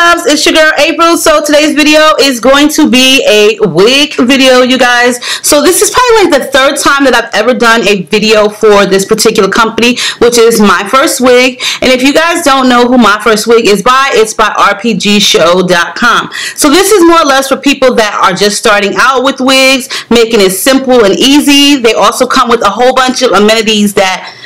loves it's your girl April. So today's video is going to be a wig video you guys. So this is probably like the third time that I've ever done a video for this particular company which is my first wig and if you guys don't know who my first wig is by it's by rpgshow.com so this is more or less for people that are just starting out with wigs making it simple and easy. They also come with a whole bunch of amenities that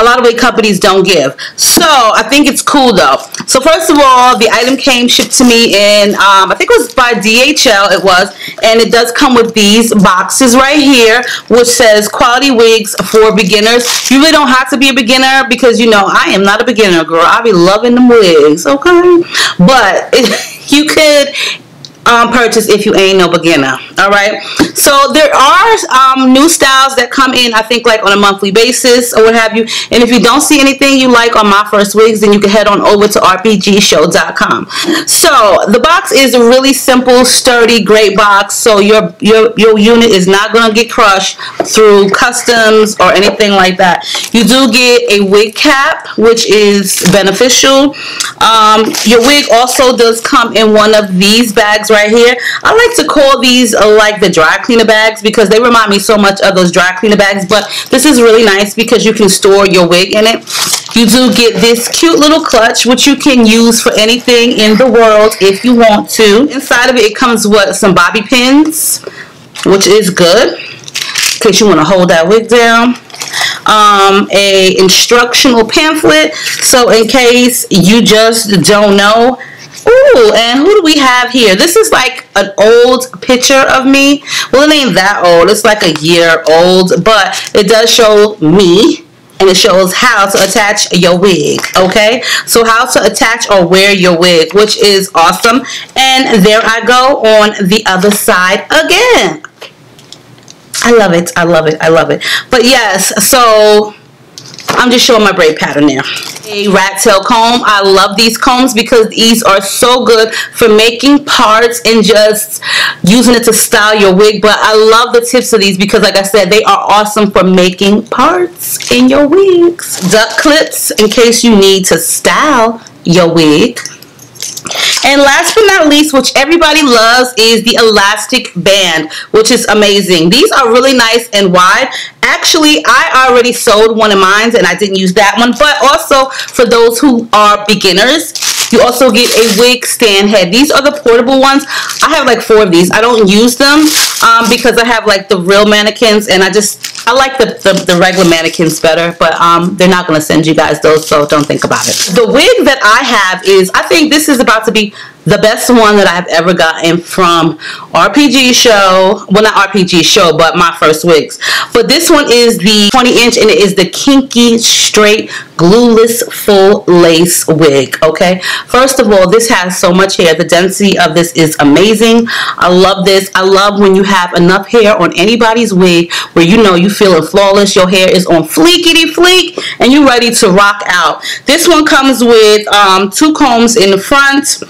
a lot of wig companies don't give. So I think it's cool though. So first of all, the item came shipped to me in, um, I think it was by DHL, it was, and it does come with these boxes right here, which says quality wigs for beginners. You really don't have to be a beginner because you know, I am not a beginner girl. I be loving them wigs, okay? But you could um, purchase if you ain't no beginner all right? So there are um, new styles that come in I think like on a monthly basis or what have you. And if you don't see anything you like on my first wigs then you can head on over to rpgshow.com so the box is a really simple sturdy great box. So your your your unit is not going to get crushed through customs or anything like that. You do get a wig cap which is beneficial. Um, your wig also does come in one of these bags right here. I like to call these uh, like the dry cleaner bags because they remind me so much of those dry cleaner bags. But this is really nice because you can store your wig in it. You do get this cute little clutch which you can use for anything in the world if you want to. Inside of it, it comes with some bobby pins which is good in case you want to hold that wig down um, a instructional pamphlet so in case you just don't know Ooh, and who do we have here? This is like an old picture of me. Well, it ain't that old. It's like a year old, but it does show me and it shows how to attach your wig okay so how to attach or wear your wig which is awesome and there I go on the other side again I love it I love it I love it but yes so I'm just showing my braid pattern there. A rat tail comb. I love these combs because these are so good for making parts and just using it to style your wig. But I love the tips of these because like I said, they are awesome for making parts in your wigs. Duck clips in case you need to style your wig. And last but not least, which everybody loves, is the elastic band, which is amazing. These are really nice and wide. Actually, I already sold one of mine and I didn't use that one. But also for those who are beginners, you also get a wig stand head. These are the portable ones. I have like four of these. I don't use them um, because I have like the real mannequins and I just, I like the, the, the regular mannequins better, but um, they're not going to send you guys those, so don't think about it. The wig that I have is, I think this is about to be the best one that I've ever gotten from RPG show. Well not RPG show but my first wigs. But this one is the 20 inch and it is the kinky straight glueless full lace wig okay? First of all this has so much hair. The density of this is amazing. I love this. I love when you have enough hair on anybody's wig where you know you feeling flawless your hair is on fleekity fleek and you're ready to rock out this one comes with um, two combs in the front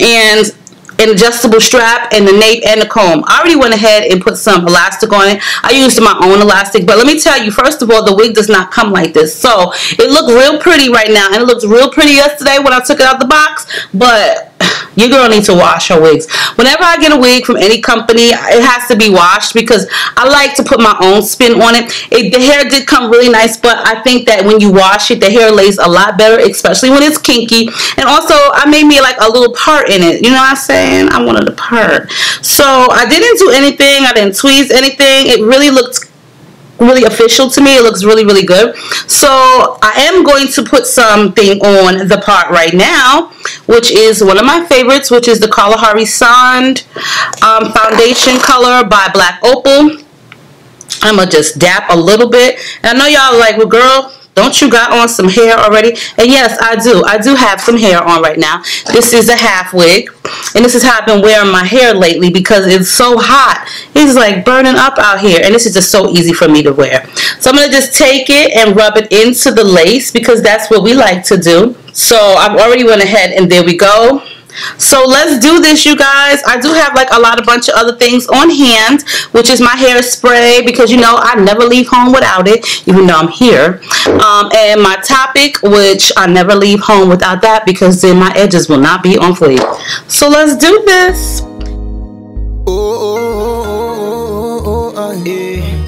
and an adjustable strap and the nape and the comb. I already went ahead and put some elastic on it. I used my own elastic, but let me tell you, first of all, the wig does not come like this. So it looked real pretty right now, and it looked real pretty yesterday when I took it out the box, but your girl needs to wash her wigs. Whenever I get a wig from any company, it has to be washed because I like to put my own spin on it. it. The hair did come really nice, but I think that when you wash it, the hair lays a lot better, especially when it's kinky. And also, I made me like a little part in it. You know what I'm saying? I wanted a part. So I didn't do anything. I didn't tweeze anything. It really looked really official to me. It looks really, really good. So I am going to put something on the part right now, which is one of my favorites, which is the Kalahari Sand um, Foundation Color by Black Opal. I'm going to just dap a little bit. And I know y'all like, well, girl, don't you got on some hair already? And yes, I do. I do have some hair on right now. This is a half wig. And this is how I've been wearing my hair lately because it's so hot. It's like burning up out here. And this is just so easy for me to wear. So I'm going to just take it and rub it into the lace because that's what we like to do. So I've already went ahead and there we go. So let's do this, you guys. I do have like a lot of bunch of other things on hand, which is my hairspray because you know I never leave home without it, even though I'm here. Um, and my topic, which I never leave home without that because then my edges will not be on fleek. So let's do this. Oh, oh, oh, oh, oh, yeah.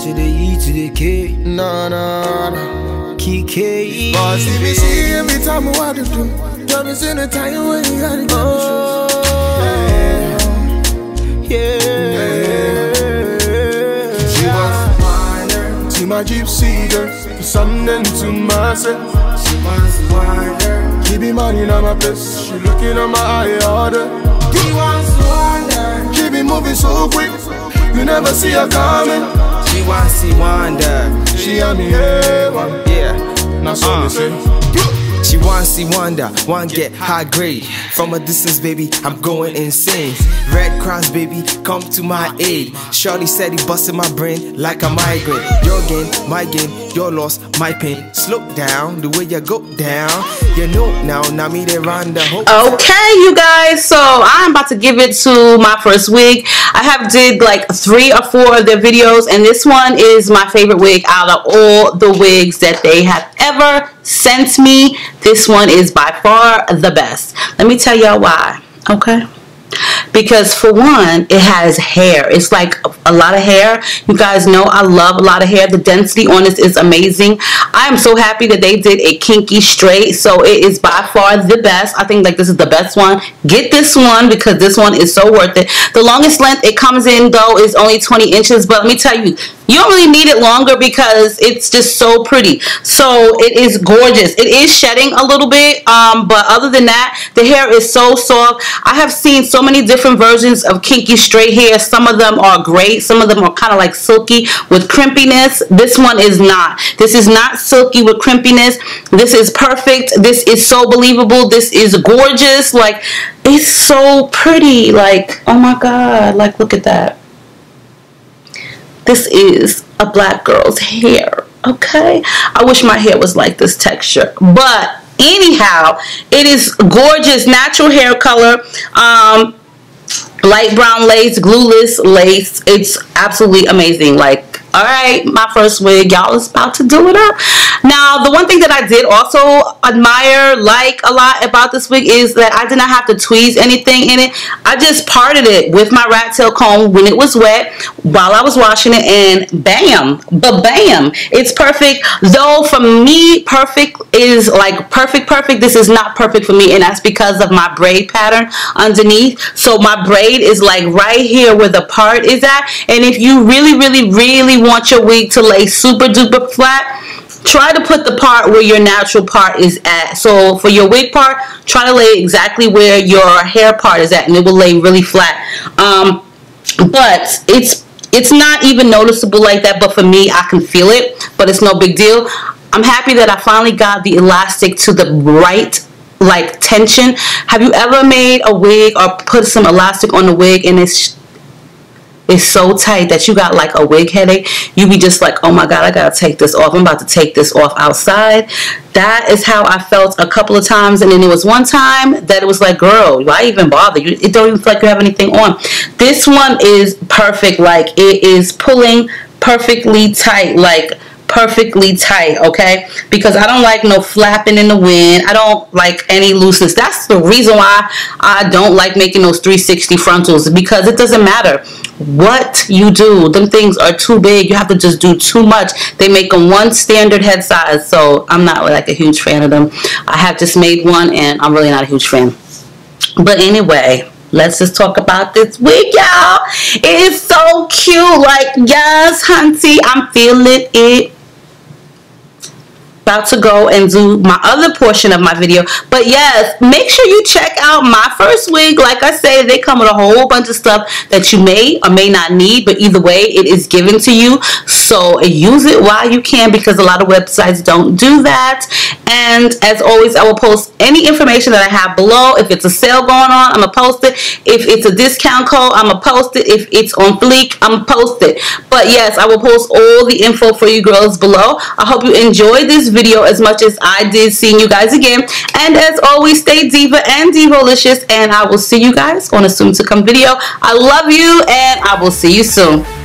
To the E to the K. Nah, nah, nah. Kike. Boss, me see every time I want to do. In a time when you gotta go. Oh, yeah. yeah. She wants wider. See my gypsy girl. Something to myself. She wants wider. Keep me money on my place. She looking at my eye order. She wants wider. Keep me moving so quick. You never see her coming. She wants to wander. She on me, yeah. Yeah. Now so uh. say. She want see wonder, want get high grade. From a distance, baby, I'm going insane. Red Cross, baby, come to my aid. Shorty said he busted my brain like a migraine. Your gain, my gain, your loss, my pain. Slow down, the way you go down. You know now, now me they run the whole. Okay, you guys, so I'm about to give it to my first wig. I have did like three or four of their videos, and this one is my favorite wig out of all the wigs that they have ever sent me. This one is by far the best. Let me tell y'all why. Okay because for one it has hair. It's like a lot of hair. You guys know I love a lot of hair. The density on this is amazing. I am so happy that they did a kinky straight. So it is by far the best. I think like this is the best one. Get this one because this one is so worth it. The longest length it comes in though is only 20 inches. But let me tell you you don't really need it longer because it's just so pretty. So it is gorgeous. It is shedding a little bit um, but other than that the hair is so soft. I have seen so many different versions of kinky straight hair. Some of them are great some of them are kind of like silky with crimpiness. This one is not. This is not silky with crimpiness. This is perfect. This is so believable. This is gorgeous. Like it's so pretty. Like oh my god. Like look at that. This is a black girl's hair okay? I wish my hair was like this texture but anyhow it is gorgeous natural hair color um light brown lace glueless lace. It's absolutely amazing. Like all right my first wig y'all is about to do it up. Now the one thing that I did also admire like a lot about this wig is that I did not have to tweeze anything in it. I just parted it with my rat tail comb when it was wet while I was washing it and bam but bam it's perfect. Though for me perfect is like perfect perfect this is not perfect for me and that's because of my braid pattern underneath. So my braid is like right here where the part is at and if you really really really want your wig to lay super duper flat, try to put the part where your natural part is at. So for your wig part, try to lay exactly where your hair part is at and it will lay really flat. Um, but it's it's not even noticeable like that, but for me, I can feel it, but it's no big deal. I'm happy that I finally got the elastic to the right like tension. Have you ever made a wig or put some elastic on the wig and it's is so tight that you got like a wig headache. You be just like oh my god I gotta take this off. I'm about to take this off outside. That is how I felt a couple of times and then it was one time that it was like girl why even bother? You it don't even feel like you have anything on. This one is perfect. Like it is pulling perfectly tight. Like perfectly tight okay? Because I don't like no flapping in the wind. I don't like any looseness. That's the reason why I don't like making those 360 frontals because it doesn't matter what you do. Them things are too big. You have to just do too much. They make them one standard head size. So I'm not like a huge fan of them. I have just made one and I'm really not a huge fan. But anyway let's just talk about this wig y'all. It is so cute. Like yes hunty I'm feeling it about to go and do my other portion of my video. But yes make sure you check out my first wig. Like I say they come with a whole bunch of stuff that you may or may not need but either way it is given to you. So use it while you can because a lot of websites don't do that. And as always I will post any information that I have below. If it's a sale going on I'm gonna post it. If it's a discount code I'm gonna post it. If it's on fleek I'm gonna post it. But yes I will post all the info for you girls below. I hope you enjoyed this video video as much as I did seeing you guys again. And as always, stay diva and divolicious. And I will see you guys on a soon to come video. I love you and I will see you soon.